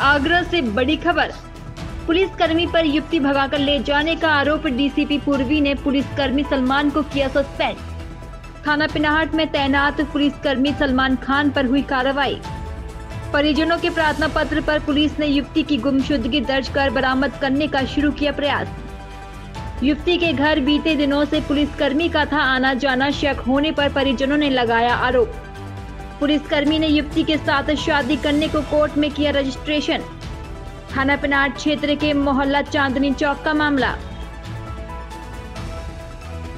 आगरा से बड़ी खबर। पुलिसकर्मी पर युवती भगाकर ले जाने का आरोप डीसीपी पूर्वी ने पुलिसकर्मी सलमान को किया सस्पेंड थाना पिनाहट में तैनात पुलिसकर्मी सलमान खान पर हुई कार्रवाई। परिजनों के प्रार्थना पत्र पर पुलिस ने युवती की गुमशुदगी दर्ज कर बरामद करने का शुरू किया प्रयास। युवती के घर बीते दिनों से पुलिसकर्मी का था आना जाना शक होने पर परिजनों ने लगाया आरोप। पुलिसकर्मी ने युवती के साथ शादी करने को कोर्ट में किया रजिस्ट्रेशन। थाना पिनाट क्षेत्र के मोहल्ला चांदनी चौक का मामला।